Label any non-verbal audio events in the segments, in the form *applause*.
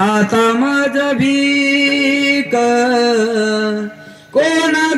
आता माझ भीक कोणा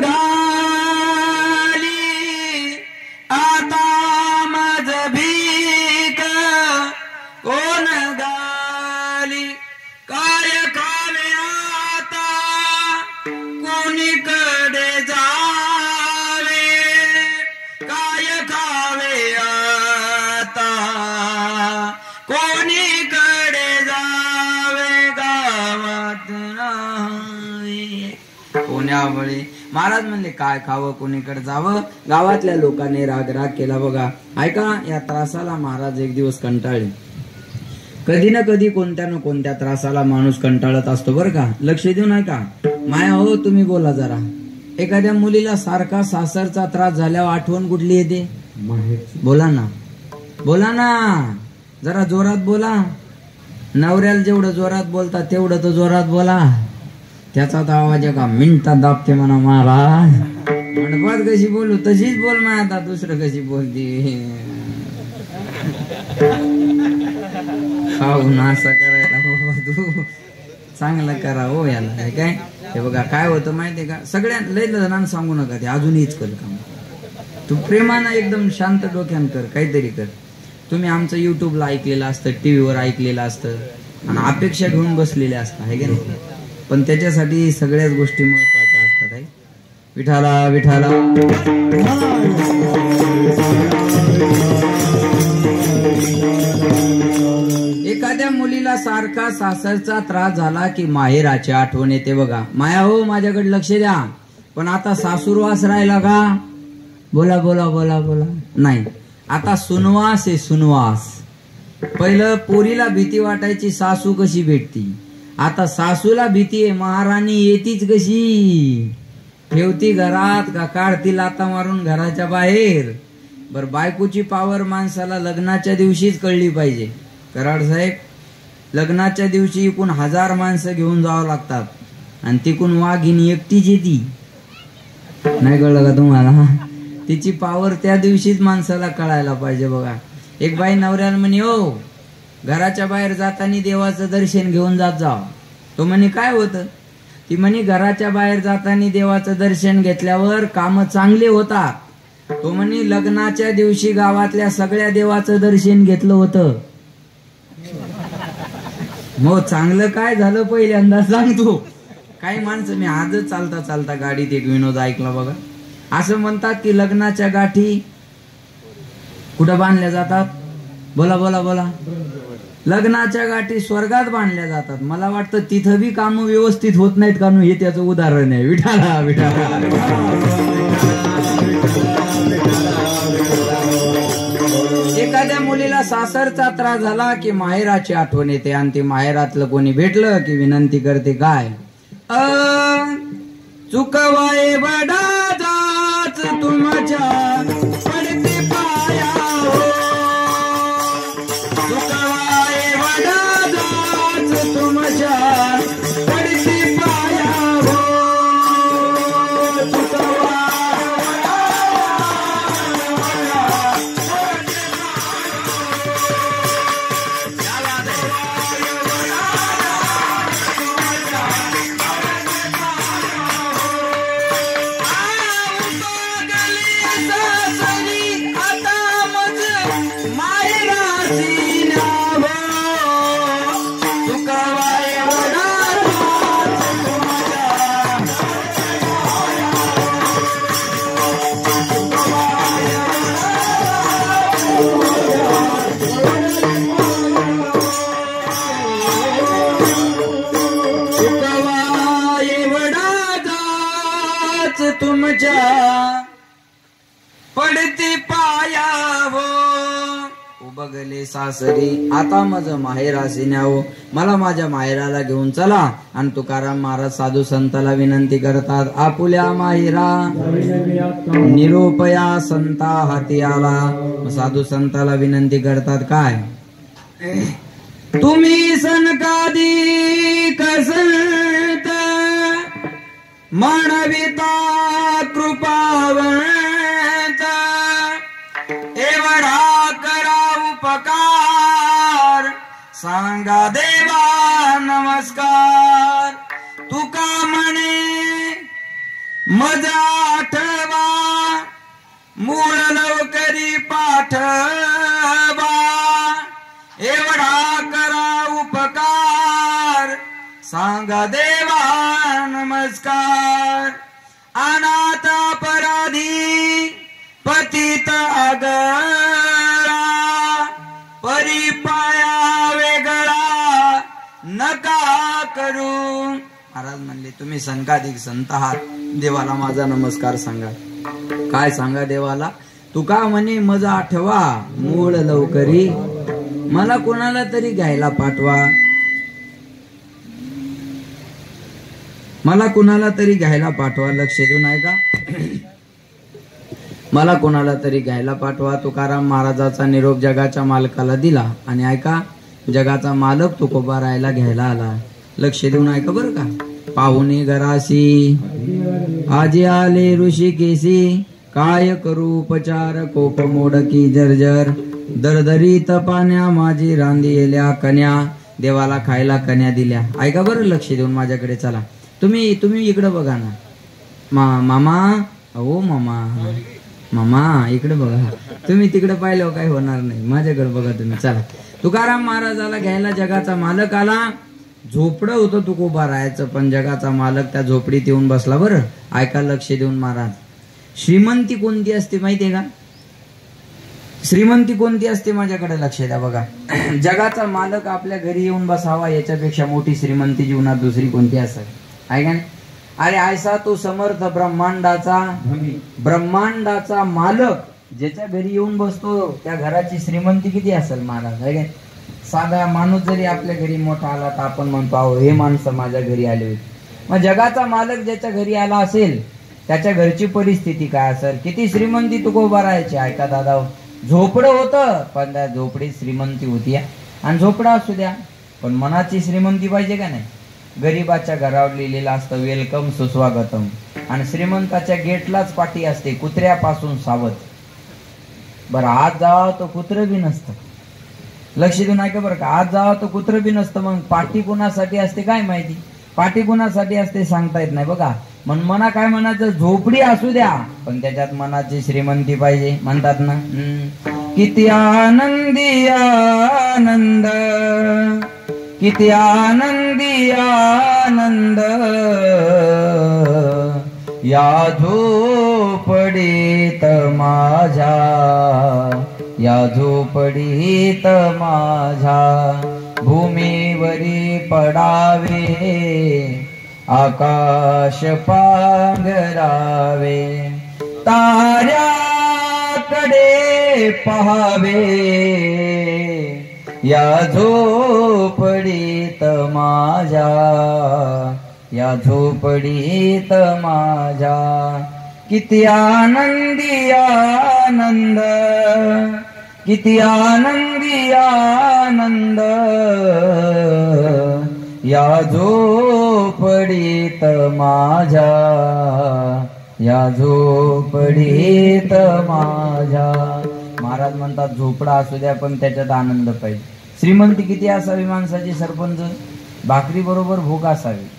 कोण्यावळे महाराज म्हणले काय खावं कोणीकडे जावं? गावातल्या लोकांनी राग राग केला बघा. ऐका या त्रासाला महाराज एक दिवस कंटाळले. कधी ना कधी कोणत्या ना कोणत्या त्रासाला माणूस कंटाळत असतो बरं का? लक्ष देऊ नये का माया हो तुम्ही बोला जरा. एखाद्या मुलीला सारखा सासरचा त्रास झाल्यावर आठवण कुठली येते? बोला ना. बोला ना. जरा जोरात बोला. नवऱ्याला जेवढं जोरात बोलता तेवढं तर जोरात बोला. त्याचा तर आवाज का? मिनिटात दाबते म्हणा महाराज. मंडपात कशी बोलू? तशीच बोल ना आता दुसरं कशी बोलती? खाऊ ना असं करायला बाबा तू. चांगलं करा हो याला. काय? हे बघा काय होतं माहितीये का? सगळ्या लय जणांना सांगू नका ते. अजूनहीच कर काम. तू प्रेमानं एकदम शांत डोक्यान कर काहीतरी कर. तुम्ही आमचं युट्यूबला ऐकलेलं असतं टीव्हीवर ऐकलेलं असतं. आणि अपेक्षा घेऊन बसलेले असतं आहे की नाही? पण त्याच्यासाठी सगळ्याच गोष्टी महत्त्वाच्या असतात आहे विठाला विठाला. एखाद्या मुलीला सारखा सासरचा त्रास झाला की माहेराची आठवण येते बघा. माया हो माझ्याकडे लक्ष द्या. पण आता सासूरवास राहिला का? बोला बोला बोला बोला. नाही. आता सुनवास आहे सुनवास. पहिलं पोरीला भीती वाटायची सासू कशी भेटती? आता सासूला भीती आहे महाराणी येतीच कशी? ठेवती घरात का काढती लाता मारून घराच्या बाहेर? बर बायकोची पावर माणसाला लग्नाच्या दिवशीच कळली पाहिजे. कराड साहेब लग्नाच्या दिवशी एकूण हजार माणसं घेऊन जावं लागतात आणि तिकून वाघिणी एकटीच येती. नाही कळलं का तुम्हाला? तिची पावर त्या दिवशीच माणसाला कळायला पाहिजे बघा. एक बाई नवऱ्याला म्हणे हो घराच्या बाहेर जाताना देवाचं दर्शन घेऊन जात जा तो म्हणे काय होतं? ती म्हणे घराच्या बाहेर जाताना देवाचं दर्शन घेतल्यावर काम चांगले होतात. तो म्हणे लग्नाच्या दिवशी गावातल्या सगळ्या देवाचं दर्शन घेतलं होतं. मग चांगलं काय झालं पहिल्यांदा? सांगतो काही माणसं मी आजच चालता चालता गाडीत एक विनोद ऐकला बघा. असं म्हणतात की लग्नाच्या गाठी कुठं बांधल्या जातात? बोला बोला बोला. लग्नाच्या गाठी स्वर्गात बांधल्या जातात. मला वाटतं तिथं बी काम व्यवस्थित होत नाहीत का? हे त्याचं उदाहरण आहे. विठाला विठाला. एखाद्या मुलीला सासरचा त्रास झाला की माहेराची आठवण येते आणि ती माहेरातलं कोणी भेटलं की विनंती करते काय? अ चुकवाय बडा जाच तुमच्या लागले सासरी. आता माझं माहेर असे न्यावं. मला माझ्या माहेराला घेऊन चला. आणि तुकाराम महाराज साधू संताला विनंती करतात आपुल्या माहेरा निरोपया संता हाती आला साधू संताला विनंती करतात काय? तुम्ही सनकादी कसंत मानविता कृपावण सांगा देवा नमस्कार. तुका म्हणे मजा आठवा. मूळ लवकरी पाठवा. एवढा करा उपकार. सांगा देवा नमस्कार. अनाथा पर तुम्ही संकाधिक संत आहात. देवाला माझा नमस्कार सांगा. काय सांगा देवाला? तुका म्हणे मजा आठवा मूळ लवकरी. मला कोणाला तरी घ्यायला पाठवा. मला कोणाला तरी घ्यायला पाठवा लक्ष देऊन ऐका. का मला कोणाला तरी घ्यायला पाठवा. तुकाराम महाराजाचा निरोप जगाच्या मालकाला दिला. आणि ऐका जगाचा मालक तुकोबा राहायला घ्यायला आला. लक्ष देऊन ऐका बरं का. पाहुणे घराशी. आजी आले ऋषिकेशी. काय करू उपचार कोप मोडकी जर्जर. दरदरी तपान्या माझी रांदिलेल्या कन्या. देवाला खायला कन्या दिल्या. ऐका बरं लक्ष देऊन माझ्याकडे चला. तुम्ही तुम्ही इकडे बघा ना. मा मामा? हो मामा. मामा इकडे बघा. तुम्ही तिकडे पाहिलं काय होणार नाही. माझ्याकडे बघा तुम्ही. चला. तुकाराम महाराजाला घ्यायला जगाचा मालक आला. झोपडं होतं तुकोबा राहायचं पण जगाचा मालक त्या झोपडीत येऊन बसला बरं. ऐका लक्ष देऊन महाराज. श्रीमंती कोणती असते माहितीये का? श्रीमंती कोणती असते माझ्याकडे लक्ष द्या बघा. *clears throat* जगाचा मालक आपल्या घरी येऊन बसावा याच्यापेक्षा मोठी श्रीमंती जीवनात दुसरी कोणती असावी आहे का नाही? अरे आयसा तो समर्थ ब्रह्मांडाचा ब्रह्मांडाचा मालक ज्याच्या घरी येऊन बसतो त्या घराची श्रीमंती किती असेल महाराज? आहे काय साधा माणूस जरी आपल्या घरी मोठा आला तर आपण म्हणतो अहो हे माणसं माझ्या घरी आले होते. मग जगाचा मालक ज्याच्या घरी आला असेल त्याच्या घरची परिस्थिती काय असेल? किती श्रीमंती तुकोबा उभा राहायची? ऐका दादा झोपडं होतं पण त्या झोपडीत श्रीमंती होती आणि झोपडं असू द्या पण मनाची श्रीमंती पाहिजे का नाही? गरीबाच्या घरावर लिहिलेलं असतं वेलकम सुस्वागतम. आणि श्रीमंताच्या गेटलाच पाठी असते कुत्र्यापासून सावध. बरं आज जावं तर कुत्र बी नसतं. लक्ष देऊन ऐका बरं का. आज जावं तर कुत्र बी नसतं मग. पाठी कुणासाठी असते काय माहिती? पाठी कुणासाठी असते सांगता येत नाही बघा. मन मना काय म्हणायचं झोपडी असू द्या. पण त्याच्यात मनाची श्रीमंती पाहिजे. म्हणतात ना? किती आनंदी आनंद. किती आनंदी आनंद. या झोपडीत माझ्या या झोपडीत माझ्या भूमीवरी पडावे आकाश पांगरावे ताऱ्याकडे पहावे. या झोपडीत माझ्या या झोपडीत माझ्या किती आनंदी आनंद. किती आनंदी आनंद. या झोपडीत माझ्या या झोपडीत माझ्या. महाराज म्हणतात झोपडा असू द्या पण त्याच्यात आनंद पाहिजे. श्रीमंती किती असावी माणसाची सरपंच? भाकरी बरोबर भूक असावी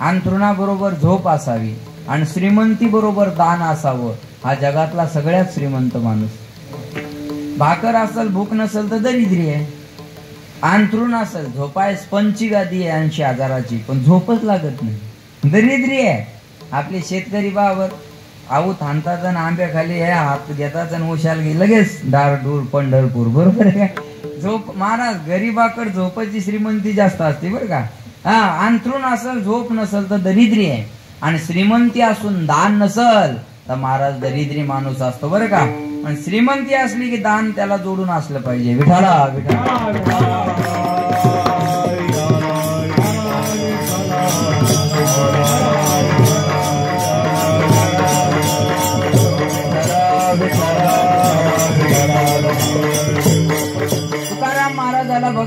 अंथरुणाबरोबर झोप असावी आणि श्रीमंती बरोबर दान असावं. हा जगातला सगळ्यात श्रीमंत माणूस. भाकर असेल भूक नसेल तर दरिद्री आहे. अंथरुण असेल झोपाय स्पंची गादी आहे ऐंशी हजाराची पण झोपच लागत नाही. दरिद्री आहे. आपले शेतकरी बावर आऊ थांबतात आणि आंब्याखाली आहे हात घेतात आणि उशाल घे लगेच दारडूर पंढरपूर बरोबर आहे का? झोप महाराज गरीबाकड झोपाची श्रीमंती जास्त असते बरं का? हा अंथरूण असेल झोप नसेल तर दरिद्री आहे. आणि श्रीमंती असून दान नसल तर महाराज दरिद्री माणूस असतो बरं का? पण श्रीमंती असली की दान त्याला जोडून असलं पाहिजे. विठाला विठाला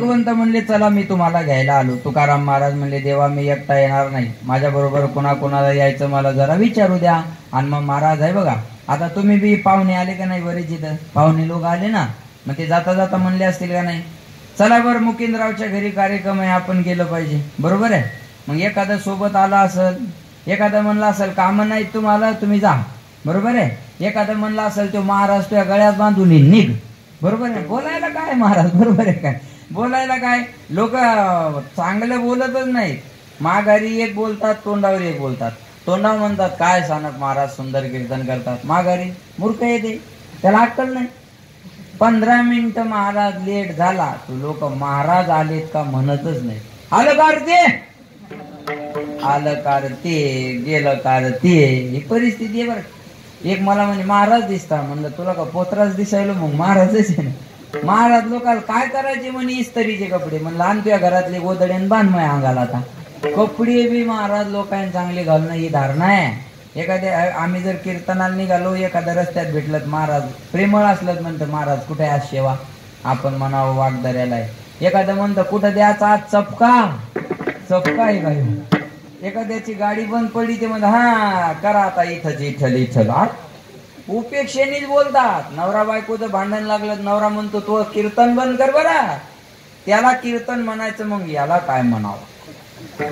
भगवंत म्हणले चला मी तुम्हाला घ्यायला आलो. तुकाराम महाराज म्हणले देवा मी एकटा येणार नाही. माझ्या बरोबर कोणाकोणाला यायचं मला जरा विचारू द्या. आणि मग महाराज आहे बघा आता तुम्ही बी पाहुणे आले का नाही बरेच इथं? पाहुणे लोक आले ना? मग ते जाता जाता म्हणले असतील का नाही? चला बरं मुकिंदरावच्या घरी कार्यक्रम आहे आपण गेलं पाहिजे. बरोबर आहे. मग एखादं सोबत आला असेल एखादं म्हणलं असेल कामं नाही तुम्हाला तुम्ही जा. बरोबर आहे. एखादं म्हणलं असेल तो महाराज तुझ्या गळ्यात बांधून निघ. बरोबर आहे. बोलायला काय महाराज? बरोबर आहे काय? बोलायला काय? लोक चांगलं बोलतच नाहीत. माघारी एक बोलतात तोंडावर एक बोलतात. तोंडावर म्हणतात काय सानक महाराज सुंदर कीर्तन करतात. माघारी. मूर्ख येते त्याला अक्कल नाही. पंधरा मिनिटं महाराज लेट झाला तो लोक महाराज आलेत का? म्हणतच नाही आलं कार ते? आलं कारते गेलं कार ते? ही परिस्थिती आहे बरं. एक मला म्हणजे महाराज दिसता म्हणलं तुला का पोत्राच दिसायला? मग महाराजच आहे ना. महाराज लोकांना काय करायचे म्हणे इस्त्रीचे कपडे? म्हणलं आण तुझ्या घरातले गोदडे आणि बांध मग अंगाला आता. कपडे बी महाराज लोकांनी चांगले घालणं ही धारणा आहे. एखाद्या आम्ही जर कीर्तनाला निघालो एखाद्या रस्त्यात भेटलत महाराज प्रेमळ असलत म्हणतं महाराज कुठे आज सेवा? आपण म्हणावं वागदऱ्याला एखादं म्हणतं कुठं द्यायचा आज चपका? चपका आहे का एखाद्याची गाडी बंद पडली ते म्हणत हा करा आता इथंच इथल इथल हा? उपेक्षेनेच बोलतात. नवरा बायकोचं भांडण लागलं नवरा म्हणतो तो कीर्तन बंद कर बरा. त्याला कीर्तन म्हणायचं मग याला काय म्हणावं?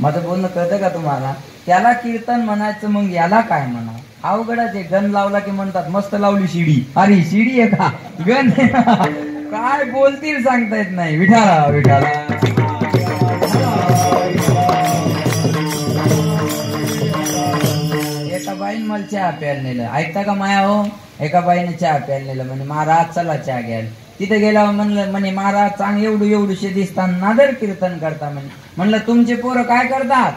माझं बोलणं कळतं का तुम्हाला? त्याला कीर्तन म्हणायचं मग याला काय म्हणावं? अवघडच आहे गण लावला की म्हणतात मस्त लावली शिडी. अरे शिडी आहे का? गण? काय बोलतील सांगता येत नाही. विठाला विठाला बाईन मला चहा प्यायला नेलं. ऐकता का माया हो? एका बाईने चहा प्यायला नेलं. म्हणे महाराज चला चहा घ्यायला. तिथे गेल्यावर म्हणलं म्हणे महाराज चांग एवढं एवढूशे दिसतात नादर कीर्तन करता म्हणे. म्हणलं तुमचे पोरं काय करतात?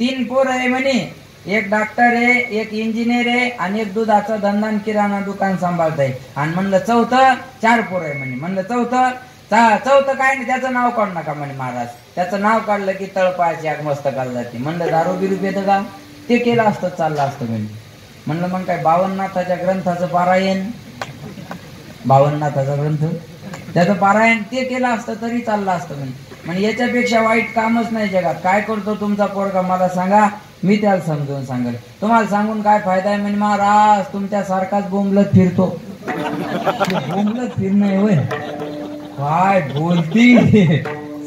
तीन पोरं आहे म्हणे. एक डॉक्टर आहे एक इंजिनियर आहे आणि एक दुधाचा धंदा किराणा दुकान सांभाळताय. आणि म्हणलं चौथं चार पोरं आहे म्हणे. म्हणलं चौथं? चा- चौथं काय नाही त्याचं नाव काढू नका म्हणे महाराज. त्याचं नाव काढलं की तळपायची आग मस्तकाला जाते. म्हणलं दारू बिरू पेत का? ते केलं असतं चाललं असतं म्हणजे म्हणलं मग काय बावननाथाच्या ग्रंथाचं पारायण. बावननाथाचा ग्रंथ. त्याचं पारायण ते केलं असतं तरी चाललं असतं म्हणजे म्हणजे याच्यापेक्षा वाईट कामच नाही जगात. काय करतो तुमचा पोरगा मला सांगा मी त्याला समजून सांगेल. तुम्हाला सांगून काय फायदा आहे म्हणजे महाराज तुमच्या सारखाच बोंबलत फिरतो. बोंबलत फिरणं होय. काय बोलती?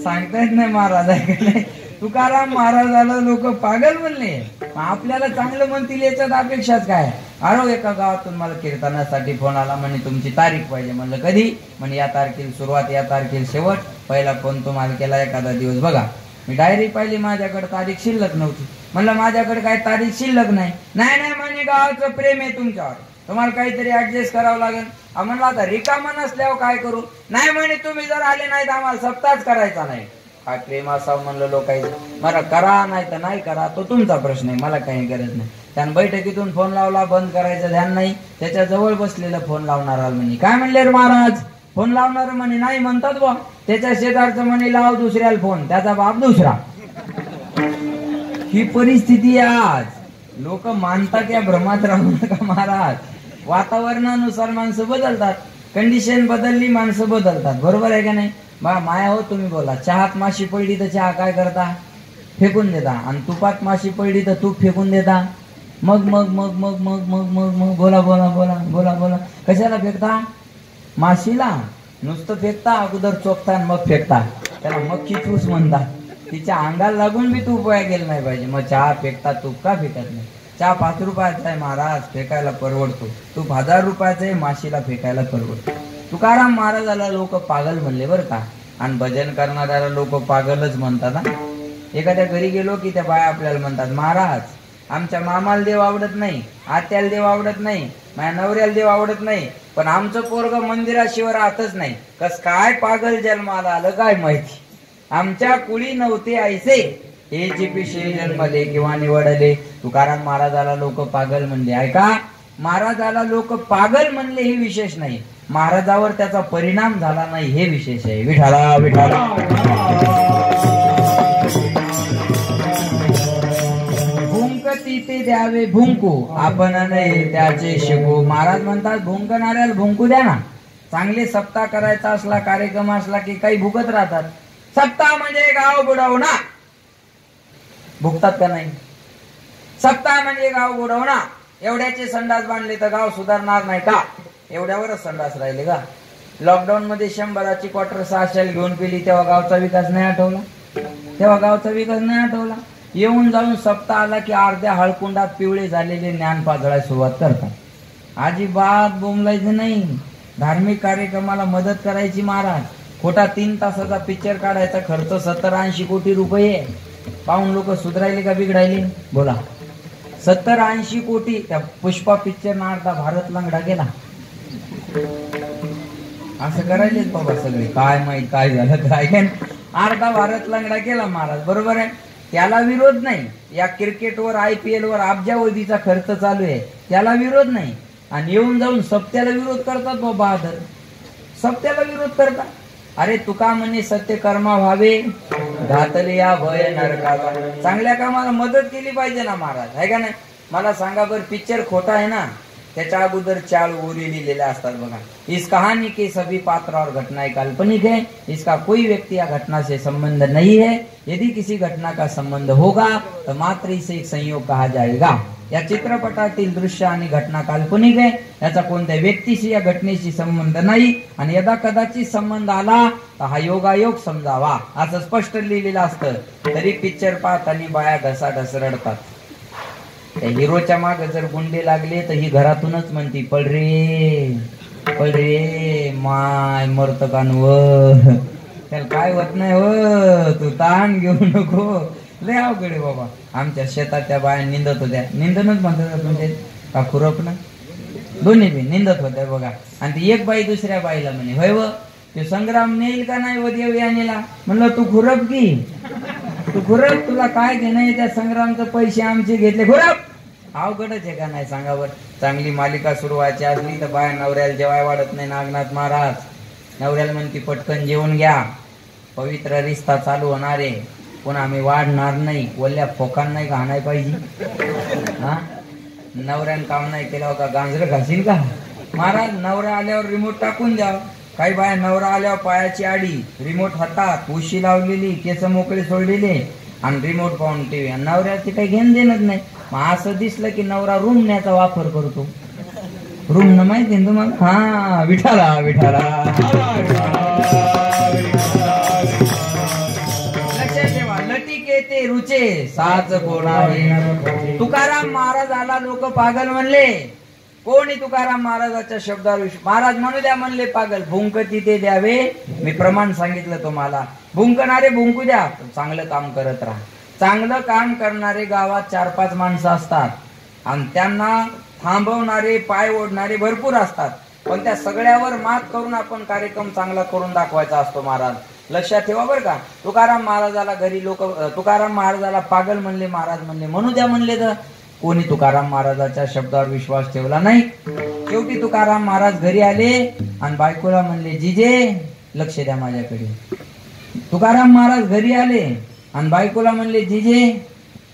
सांगता येत नाही महाराज ऐकले तुकाराम महाराजाला लोक पागल म्हणले. आपल्याला चांगलं म्हणतील याच्यात अपेक्षाच काय? अरे एका गावातून मला कीर्तनासाठी फोन आला म्हणे तुमची तारीख पाहिजे. म्हणलं कधी? म्हणे या तारखेला सुरुवात या तारखेला शेवट. पहिला फोन तुम्हाला केला एखादा दिवस बघा. मी डायरी पाहिली माझ्याकडे तारीख शिल्लक नव्हती. म्हणलं माझ्याकडे काय तारीख शिल्लक नाही? नाही नाही म्हणे गावाचं प्रेम आहे तुमच्यावर. तुम्हाला काहीतरी ऍडजस्ट करावं लागेल. आ म्हणलं आता रिकामा नसल्यावर काय करू? नाही म्हणे तुम्ही जर आले नाही तर आम्हाला सप्ताहच करायचा नाही. हा प्रेम असावं म्हणलं लोकांचं. मला करा नाही तर नाही करा तो तुमचा प्रश्न आहे मला काही गरज नाही. त्यानं बैठकीतून फोन लावला बंद करायचं ध्यान नाही. त्याच्याजवळ बसलेला फोन लावणार म्हणे. काय म्हणले रे महाराज? फोन लावणार म्हणे नाही म्हणतात बा त्याच्या शेजारचं म्हणे लाव दुसऱ्याला फोन त्याचा बाप दुसरा. ही परिस्थिती आहे आज. लोक मानतात या भ्रमात राहू नका महाराज? वातावरणानुसार माणसं बदलतात. कंडिशन बदलली माणसं बदलतात. बरोबर आहे का नाही? बा माया हो तुम्ही बोला. चहात माशी पडली तर चहा काय करता? फेकून देता. आणि तुपात माशी पडली तर तूप फेकून देता. मग मग मग मग मग मग मग मग बोला बोला बोला बोला बोला. कशाला फेकता? माशीला. नुसतं फेकता अगोदर चोखता आणि मग फेकता. त्याला मक्खी चूस म्हणतात. तिच्या अंगाला लागून बी तूप वाया गेलं नाही पाहिजे. मग चहा फेकता तूप का फेकत नाही? चहा पाच रुपयाचा आहे महाराज फेकायला परवडतो. तूप हजार रुपयाचा आहे माशीला फेकायला परवडतो. तुकाराम महाराजाला लोक पागल म्हणले बरं का? आणि भजन करणाऱ्याला लोक पागलच म्हणतात ना एखाद्या घरी गेलो की त्या बाया आपल्याला म्हणतात महाराज आमच्या मामाला देव आवडत नाही आत्याला देव आवडत नाही माझ्या नवऱ्याला देव आवडत नाही पण आमचं पोरग मंदिराशिवाय राहतच नाही. कस काय पागल जन्माला आलं काय माहिती? आमच्या कुळी नव्हते ऐसे हे जे पिशे जन्मले किंवा निवडले तुकाराम महाराजाला लोक पागल म्हणले. ऐका महाराजाला लोक पागल म्हणले हे विशेष नाही. महाराजावर त्याचा परिणाम झाला नाही हे विशेष आहे. विठाला विठाला. भुंक तिथे द्यावे भुंकू आपण नाही त्याचे शिकू. महाराज म्हणतात भुंकणाऱ्याला भुंकू द्या ना. चांगले सप्ताह करायचा असला कार्यक्रम असला की काही भुकत राहतात. सप्ताह म्हणजे गाव बुडवणा. भुकतात का नाही? सप्ताह म्हणजे गाव बुडवणा. एवढ्याचे संडास बांधले तर गाव सुधारणार नाही का? एवढ्यावरच संडास राहिले का? लॉकडाऊन मध्ये शंभराची क्वार्टर सहाशेला घेऊन पेली तेव्हा गावचा विकास नाही आठवला. तेव्हा गावचा विकास नाही आठवला. येऊन जाऊन सप्ताह आला की अर्ध्या हळकुंडात पिवळे झालेले ज्ञान पाजळायला सुरुवात करतात. अजिबात बोंबलायचं नाही. धार्मिक कार्यक्रमाला मदत करायची महाराज. खोटा तीन तासाचा पिक्चर काढायचा खर्च सत्तर ऐंशी कोटी रुपये. पाहून लोक सुधरायले का बिघडायले? बोला. सत्तर ऐंशी कोटी. त्या पुष्पा पिक्चर ना अर्धा भारत लंगडा गेला. असं करायचेच बाबा सगळे. काय माहीत काय झालं काय अर्धा भारत लंगडा केला महाराज बरोबर आहे? त्याला विरोध नाही. या क्रिकेटवर आय पी एल वर अब्जावधीचा खर्च चालू आहे. त्याला विरोध नाही. आणि येऊन जाऊन सत्याला विरोध करतात बाबा बहादर सत्याला विरोध करतात. अरे तुका म्हणे सत्य कर्मा व्हावे? घातले या भय नरकाचा चांगल्या कामाला मदत केली पाहिजे ना महाराज आहे का नाही? मला सांगा बरं पिक्चर खोटा आहे ना? त्याच्या अगोदर चार ओरी लिहिलेल्या असतात बघा. इस कहानी के सभी पात्र और घटनाएं काल्पनिक है. इसका कोई व्यक्ति या घटना से संबंध नहीं है. यदि किसी घटना का संबंध होगा तो मात्र इसे एक संयोग कहा जाएगा. या चित्रपटातील दृश्य आणि घटना काल्पनिक आहे याचा कोणत्या व्यक्तीशी या घटनेशी संबंध नाही? आणि यदा कदाचित संबंध आला तर हा योगायोग समजावा. असं स्पष्ट लिहिलेलं असतं. तरी पिक्चर पाहताना बाया घसा घसरडतात त्या हिरोच्या माग जर गुंडे लागले तर ही घरातूनच म्हणती पळ रे पळ रे माय मरत कानवर त्याला काय होत नाही हो तू ताण घेऊ नको. लय अवघड बाबा. आमच्या शेतात त्या बाया निंदत होत्या. निंदनच म्हणतात का तुमचे? का खुरप ना? दोन्ही बी निंदत होत्या बघा. आणि ती एक बाई दुसऱ्या बाईला म्हणे होय व ते संग्राम नेईल का नाही व देव यानेला म्हणलं तू खुरप की. तू तुला काय घेणं त्या संग्रामचे? पैसे आमचे घेतले. खुरप अवघडच आहे का नाही सांगावर चांगली मालिका सुरू व्हायची असली तर बाया नवऱ्याला जेवाय वाढत नाही नागनाथ महाराज. नवऱ्याला म्हणती पटकन जेवून घ्या. पवित्र रिश्ता चालू होणार आहे. पुन्हा आम्ही वाढणार नाही. वल्ल्या फोकान नाही का आणाय पाहिजे? हा? नवऱ्यानं काम नाही केलं का गांजर घासील का? महाराज नवरा आल्यावर रिमोट टाकून द्या. काही बाया नवरा आल्यावर पायाची आडी रिमोट हातात उशी लावलेली केस मोकळे सोडलेले आणि रिमोट पाहून टीव्ही आणि नवऱ्याची काही घेण देणच नाही. मग असं दिसलं की नवरा रूम न्याचा वापर करतो. रूम न माहिती ना तुम्हाला? हा विठाला विठाला लक्षात ठेवा ते रुचे साच कोणा तुकाराम महाराज आला लोक पागल म्हणले. कोणी तुकाराम महाराजाच्या शब्दावर महाराज म्हणू द्या म्हणले पागल भुंकती ते द्यावे. मी प्रमाण सांगितलं तुम्हाला. भुंकणारे भुंकू द्या. चांगलं काम करत राहा. चांगलं काम करणारे गावात चार पाच माणसं असतात. आणि त्यांना थांबवणारे पाय ओढणारे भरपूर असतात. पण त्या सगळ्यावर मात करून आपण कार्यक्रम चांगला करून दाखवायचा असतो महाराज. लक्षात ठेवा बरं का. तुकाराम महाराजाला घरी लोक तुकाराम महाराजाला पागल म्हणले महाराज म्हणले म्हणू द्या म्हणले तर. कोणी तुकाराम महाराजाच्या शब्दावर विश्वास ठेवला नाही? शेवटी तुकाराम महाराज घरी आले आणि बायकोला म्हणले जिजे लक्ष द्या माझ्याकडे. तुकाराम महाराज घरी आले आणि बायकोला म्हणले जिजे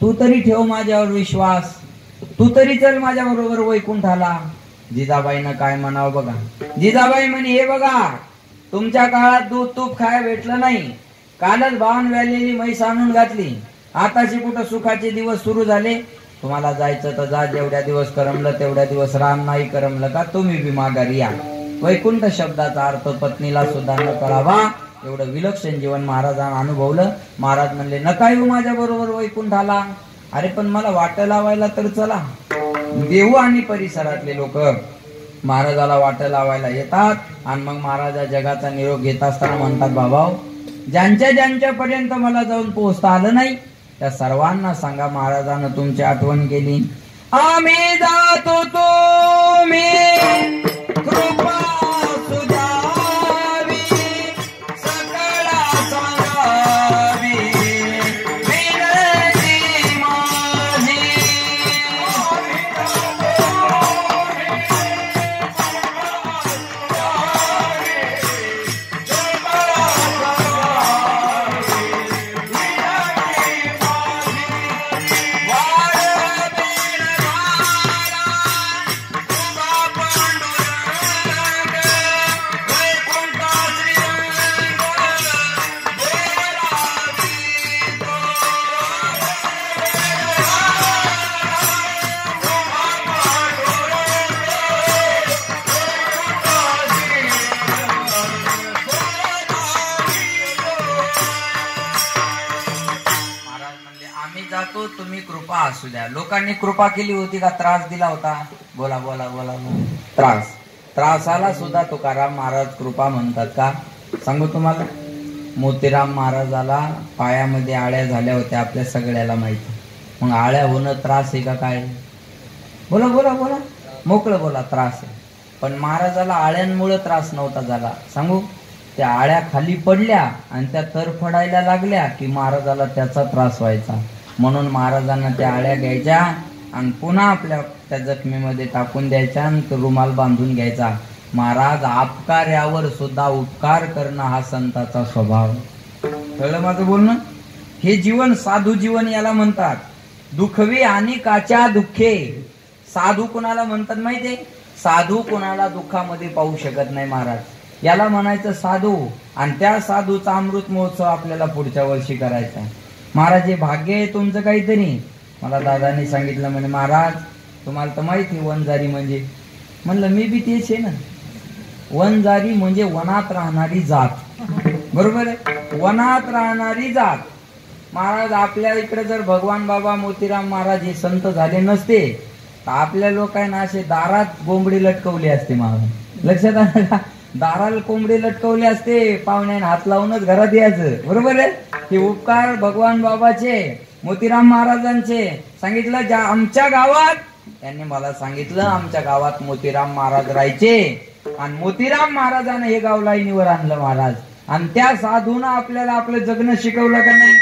तू तरी ठेव माझ्यावर विश्वास. तू तरी चल माझ्या बरोबर वैकुंठाला. जिजाबाईनं काय म्हणावं बघा. जिजाबाई म्हणे हे बघा तुमच्या काळात दूध तूप खाय भेटलं नाही. कालच भावन व्यालेली म्हैस आणून घातली. आताशी कुठं सुखाचे दिवस सुरू झाले? तुम्हाला जायचं तर जा जेवढ्या दिवस करमलं तेवढ्या दिवस राम नाही करमलं का? तुम्ही बी माघारी या. वैकुंठ शब्दाचा अर्थ पत्नीला सुद्धा न कळावा. एवढं विलक्षण जीवन महाराजांना अनुभवलं. महाराज म्हणले नका येऊ माझ्या बरोबर वैकुंठाला. अरे पण मला वाट लावायला तर चला. देऊ आणि परिसरातले लोक. महाराजाला वाट लावायला येतात. आणि मग महाराजा जगाचा निरोप घेत असताना म्हणतात बाबा ज्यांच्या ज्यांच्या पर्यंत मला जाऊन पोहोचता आलं नाही त्या सर्वांना सांगा महाराजानं तुमची आठवण केली. आम्ही जातो तुम्ही. कृपा असू द्या. लोकांनी कृपा केली होती का? त्रास दिला होता? बोला बोला बोला त्रास. त्रासाला सुद्धा तुकाराम महाराज कृपा म्हणतात का? सांगू तुम्हाला? मोतीराम महाराजाला पायामध्ये आळ्या झाल्या होत्या आपल्या सगळ्याला माहिती. मग आळ्या होणं त्रास आहे का काय? बोला बोला बोला. मोकळं बोला त्रास आहे. पण महाराजाला आळ्यांमुळे त्रास नव्हता झाला. सांगू? त्या आळ्या खाली पडल्या आणि त्या तरफडायला लागल्या की महाराजाला त्याचा त्रास व्हायचा. म्हणून महाराजांना त्या आळ्या घ्यायच्या आणि पुन्हा आपल्या त्या जखमीमध्ये टाकून द्यायच्या आणि रुमाल बांधून घ्यायचा. महाराज आपकार्यावर सुद्धा उपकार करणं हा संताचा स्वभाव कळलं माझं बोलणं? हे जीवन साधू जीवन याला म्हणतात. दुखवी आणि काच्या दुःखे. साधू कोणाला म्हणतात माहितीये? साधू कोणाला दुःखामध्ये पाहू शकत नाही महाराज. याला म्हणायचं साधू. आणि त्या साधूचा अमृत महोत्सव आपल्याला पुढच्या वर्षी करायचा आहे. महाराज हे भाग्य आहे तुमचं काहीतरी. मला दादाने सांगितलं म्हणे महाराज तुम्हाला तर माहिती आहे वनजारी म्हणजे. म्हणलं मी बी तेच आहे ना. वनजारी म्हणजे वनात राहणारी जात. बरोबर आहे? वनात राहणारी जात. महाराज आपल्या इकडे जर भगवान बाबा मोतीराम महाराज हे संत झाले नसते तर आपल्या लोकांना असे दारात कोंबडी लटकवली असते महाराज. लक्षात आलं का? दाराला कोंबडी लटकवली असते. पाहुण्याने हात लावूनच घरात यायचं. बरोबर आहे? हे उपकार भगवान बाबाचे मोतीराम महाराजांचे. सांगितलं ज्या आमच्या गावात त्यांनी मला सांगितलं आमच्या गावात मोतीराम महाराज राहायचे. आणि मोतीराम महाराजानं हे गाव लाईनीवर आणलं महाराज. आणि त्या साधून आपल्याला आपलं जगणं शिकवलं का नाही?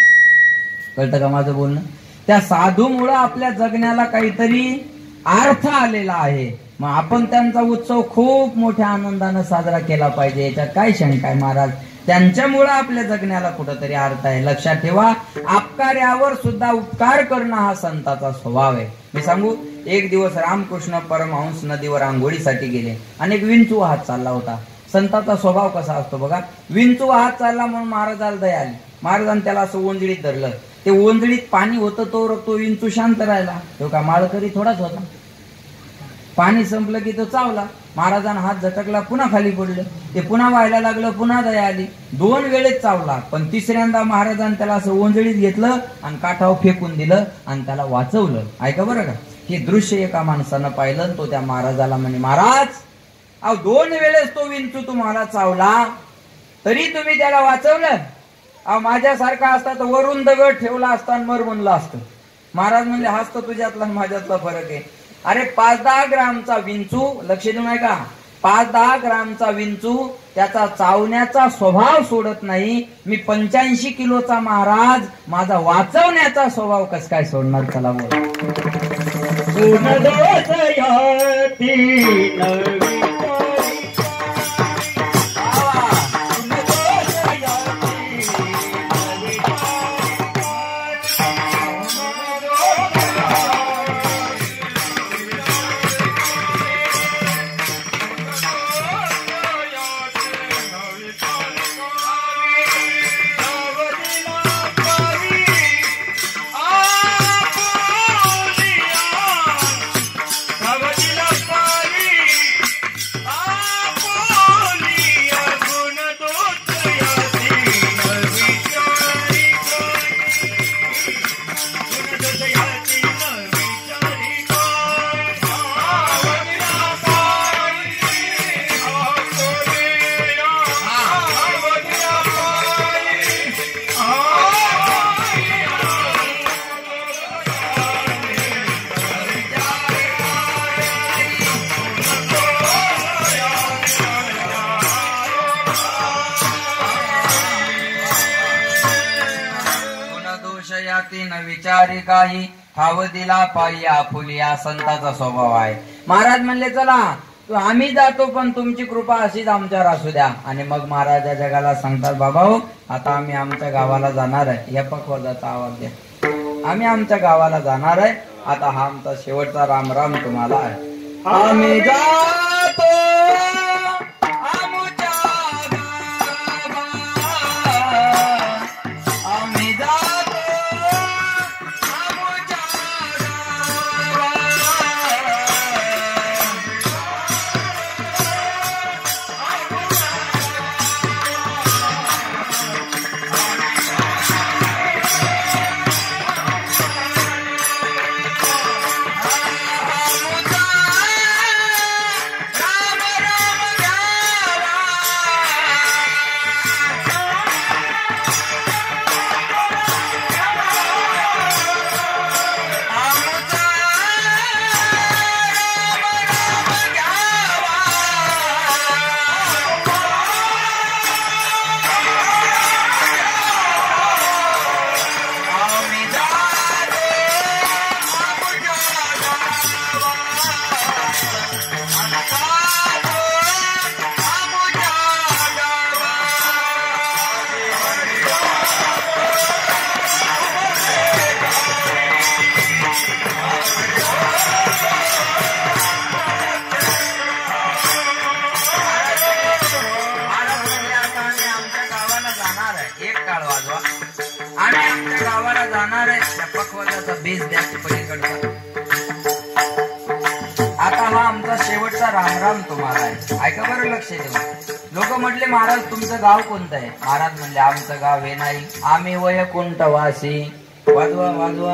कळतं का माझं बोलणं? त्या साधूमुळं आपल्या जगण्याला काहीतरी अर्थ आलेला आहे. मग आपण त्यांचा उत्सव खूप मोठ्या आनंदानं साजरा केला पाहिजे. याच्यात काय शंका आहे महाराज? त्यांच्यामुळं आपल्या जगण्याला कुठंतरी अर्थ आहे. लक्षात ठेवा आपकार्यावर सुद्धा उपकार करणं हा संताचा स्वभाव आहे. मी सांगू एक दिवस रामकृष्ण परमहंस नदीवर आंघोळीसाठी गेले. आणि एक विंचू वाहत चालला होता. संताचा स्वभाव कसा असतो बघा? विंचू वाहत चालला म्हणून महाराजाला दया आली. महाराजांनी त्याला असं ओंजळीत धरलं. ते ओंजळीत पाणी होतं तो तो विंचू शांत राहिला. तो का माळकरी थोडाच होता. पाणी संपलं की तो चावला. महाराजांना हात झटकला पुन्हा खाली पडलं. ते पुन्हा व्हायला लागलं पुन्हा दया आली. दोन वेळेस चावला पण तिसऱ्यांदा महाराजांनी त्याला असं ओंजळीत घेतलं आणि काठावर फेकून दिलं आणि त्याला वाचवलं. ऐका बरं का? हे दृश्य एका माणसानं पाहिलं तो त्या महाराजाला म्हणे महाराज अहो दोन वेळेस तो विंचू तुम्हाला चावला तरी तुम्ही त्याला वाचवलं. अहो माझ्यासारखा असता तर वरून दगड ठेवला असता मर म्हणलं असतं महाराज म्हणले हाच तर तुझ्यातला माझ्यातला फरक आहे. अरे पाच दहा ग्रामचा विंचू लक्ष देऊ नये का? पाच दहा ग्रामचा विंचू त्याचा चावण्याचा स्वभाव सोडत नाही. मी पंच्याऐंशी किलोचा महाराज माझा वाचवण्याचा स्वभाव कस काय सोडणार चला बोल? न विचारी काही ठाव दिला पायी आपुली या संताचा स्वभाव आहे. महाराज म्हणले चला आम्ही जातो पण तुमची कृपा अशीच आमच्यावर असू द्या. आणि मग महाराज जगाला सांगतात बाबा हो आता आम्ही आमच्या गावाला जाणार आहे. या पकवाजाचा आवाज द्या. आम्ही आमच्या गावाला जाणार आहे. आता हा आमचा शेवटचा राम राम तुम्हाला आहे. आम्ही जातो. बेस पलीकडचा आता हा आमचा शेवटचा रामराम तुम्हाला आहे. ऐका बरं लक्ष देऊ लोक म्हटले महाराज तुमचं गाव कोणतं आहे? महाराज म्हणले आमचं गाव हे नाही. आम्ही वयकुंठ वासी वाजवा वाजवा.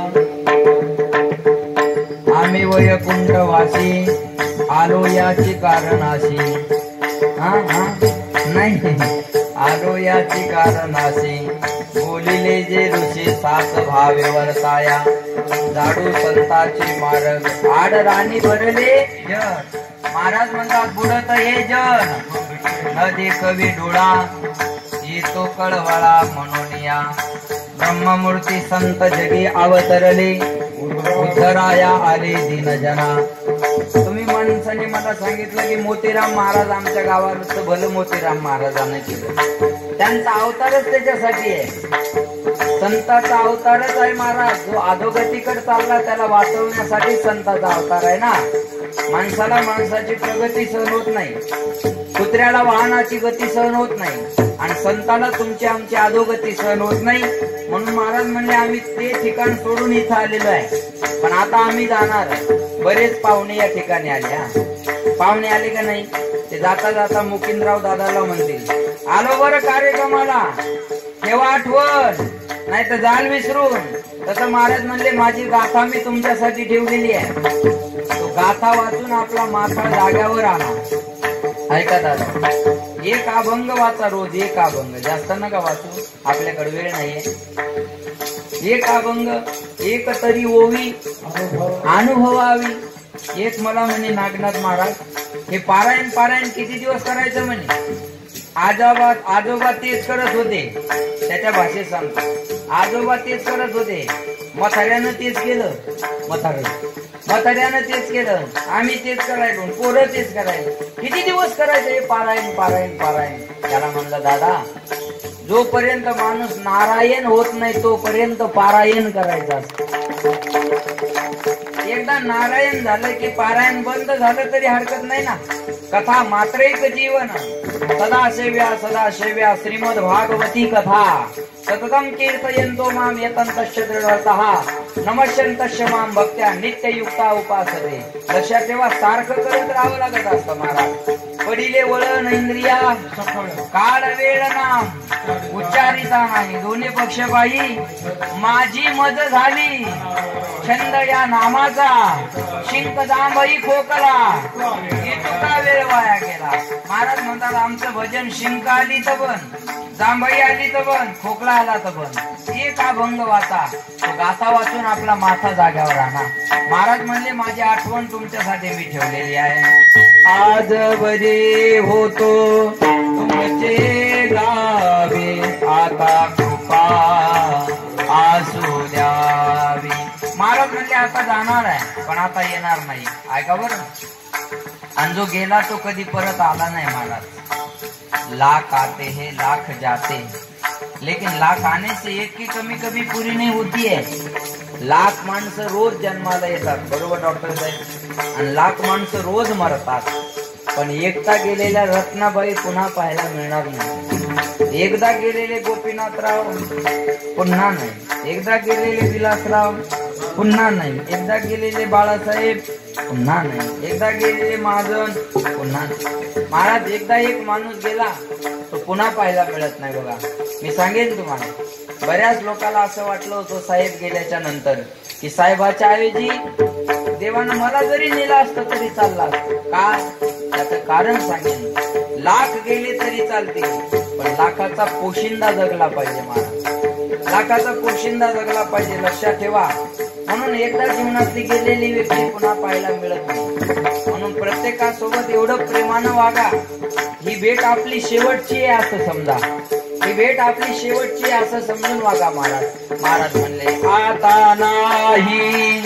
आम्ही वयकुंठ वासी आलो याची कारणाशी हा हा. नाही. आलो याची कारणाशी बोलिले जे ऋषी सास भावे वरताया झाडू संताची मार्ग. आड राणी भरले जन महाराज म्हणतात बुडत हे जन नदी कवी डोळा. येतो कळवळा म्हणून या. ब्रह्ममूर्ती संत जगी अवतरले. उद्धराया आले दिन जना. तुम्ही माणसाने मला सांगितलं की मोतीराम महाराज आमच्या गावात भलं मोतीराम महाराजांनी केलं. त्यांचा अवतारच त्याच्यासाठी आहे. संताचा अवतारच आहे महाराज. जो अधोगतीकडे चालला त्याला वाचवण्यासाठी संताचा अवतार आहे ना. माणसाला माणसाची प्रगती सहन होत नाही. कुत्र्याला वाहनाची गती सहन होत नाही. आणि संताला तुमची आमची अधोगती सहन होत नाही. म्हणून महाराज म्हणले आम्ही ते ठिकाण सोडून इथं आलेलो आहे. पण आता आम्ही जाणार बरेच पाहुणे या ठिकाणी आले पाहुणे आले का नाही? ते जाता जाता मुकिंदराव दादाला म्हणतील आलो बरं कार्यक्रमाला. ठेवा आठवण. नाही तर जाल विसरून. तसं महाराज म्हणले माझी गाथा मी तुमच्यासाठी ठेवलेली आहे. तो गाथा वाचून आपला माथा जाग्यावर आला. ऐका दादा एक अभंग वाचा रोज एक अभंग. जास्त नका वाचू आपल्याकडे वेळ नाहीये. एक अभंग एक तरी ओवी अनुभवावी. एक मला म्हणे नागनाथ महाराज. हे पारायण पारायण किती दिवस करायचं म्हणे? आजोबा आजोबा तेच करत होते. त्याच्या भाषेत सांगतो. आजोबा तेच करत होते. मथाऱ्यानं तेच केलं. म्हातारं मथाऱ्यानं तेच केलं. आम्ही तेच करायचो. पोरं तेच करायचं. किती दिवस करायचं हे पारायण पारायण पारायण? त्याला म्हणलं दादा जोपर्यंत माणूस नारायण होत नाही तोपर्यंत पारायण करायचं असतं. एकदा नारायण झालं की पारायण बंद झालं तरी हरकत नाही ना. कथा मात्र एक जीवन सदा सेव्या सदा सेव्या श्रीमद भागवती कथा. सततम कीर्तयंतो माम येतंतश्च दृढतः नमश्यंतश्च माम भक्त्या नित्ययुक्ता उपासते। लक्षात ठेवा सारखं करत राहावं लागत असतं महाराज। पडिले वळण इंद्रिया काळ वेळ नाम उच्चारिता नाही दोन्ही पक्ष बाई माझी मज झाली छंद या नामाचा शिंक जांभई खोकला इतका वेळ वाया गेला। महाराज म्हणतात आमचं भजन शिंक आली तर बन जांभई आली तर बन खोकला आला तर पण एक अभंग वाचा? तो गाथा वाचून आपला माथा जाग्यावर आणा. महाराज म्हणले माझी आठवण तुमच्यासाठी मी ठेवलेली आहे. आज बरे होतो तुमचे गावे आता कृपा आसू द्यावी. महाराज म्हणले आता जाणार आहे पण आता येणार नाही. ऐका बरं. आणि जो गेला तो कधी परत आला नाही महाराज. लाख आते हे लाख जाते. लेकिन लाख आने से एक की कमी कभी पूरी नहीं होती है। लाख माणसं रोज जन्माला येतात बरोबर डॉक्टर साहेब? आणि लाख माणसं रोज मरतात. पण एकटा गेलेल्या रत्नाबाई पुन्हा पाहायला मिळणार नाही. एकदा गेलेले गोपीनाथराव पुन्हा नाही. एकदा गेलेले विलासराव पुन्हा नाही. एकदा गेलेले बाळासाहेब पुन्हा नाही. एकदा गेलेले महाजन पुन्हा नाही. महाराज एकदा एक माणूस गेला तो पुन्हा पाहायला मिळत नाही बघा. मी सांगेन तुम्हाला. बऱ्याच लोकांना असं वाटलं होतं साहेब गेल्याच्यानंतर की साहेबाच्या ऐवजी देवानं मला जरी नेला असतं तरी चालला असतं. का? त्याचं कारण सांगेन. लाख गेले तरी चालते पण लाखाचा पोशिंदा जगला पाहिजे महाराज. लाखाचा पोशिंदा जगला पाहिजे. लक्षात ठेवा. म्हणून एकदा जीवनातली गेलेली व्यक्ती पुन्हा पाहायला मिळत नाही. म्हणून प्रत्येकासोबत एवढं प्रेमानं वागा. ही भेट आपली शेवटची आहे असं समजा. ही भेट आपली शेवटची आहे असं समजून वागा महाराज. महाराज म्हणले आता नाही.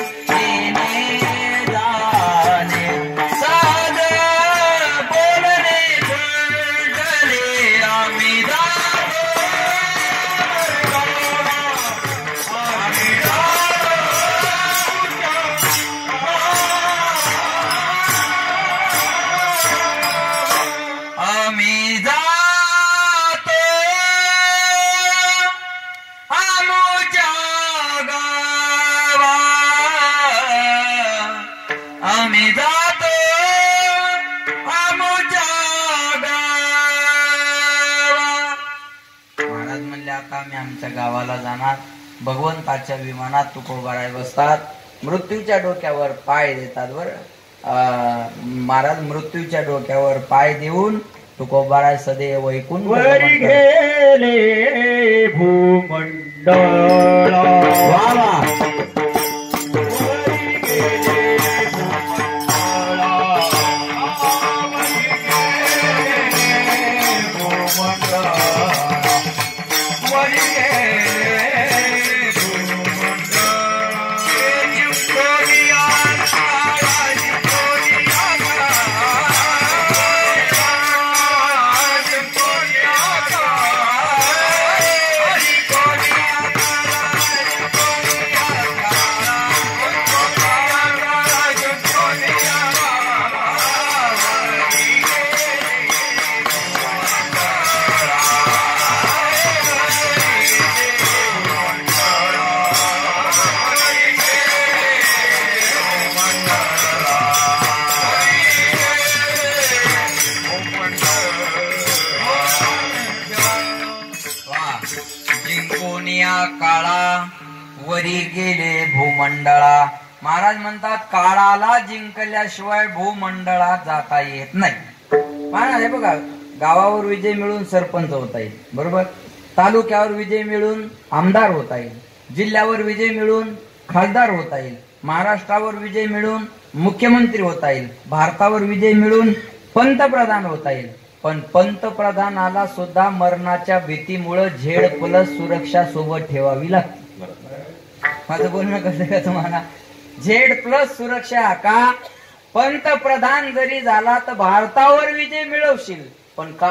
आमच्या गावाला जाणार. भगवंताच्या विमानात तुकोबाराय बसतात. मृत्यूच्या डोक्यावर पाय देतात बर. महाराज मृत्यूच्या डोक्यावर पाय देऊन तुकोबाराय सदैव गेले भूमंडळ. भूमंडळा महाराज म्हणतात काळाला जिंकल्याशिवाय भूमंडळात जाता येत नाही. महाराज हे बघा गावावर विजय मिळून सरपंच होता येईल बरोबर? तालुक्यावर विजय मिळून आमदार होता येईल जिल्ह्यावर विजय मिळून खासदार होता येईल महाराष्ट्रावर विजय मिळून मुख्यमंत्री होता येईल भारतावर विजय मिळून पंतप्रधान होता येईल. पण पंतप्रधानाला सुद्धा मरणाच्या भीतीमुळं झेड प्लस सुरक्षा सोबत ठेवावी लागते. माझं बोलणं कसं का तुम्हाला? झेड प्लस सुरक्षा का? पंतप्रधान जरी झाला तर भारतावर विजय मिळवशील. पण का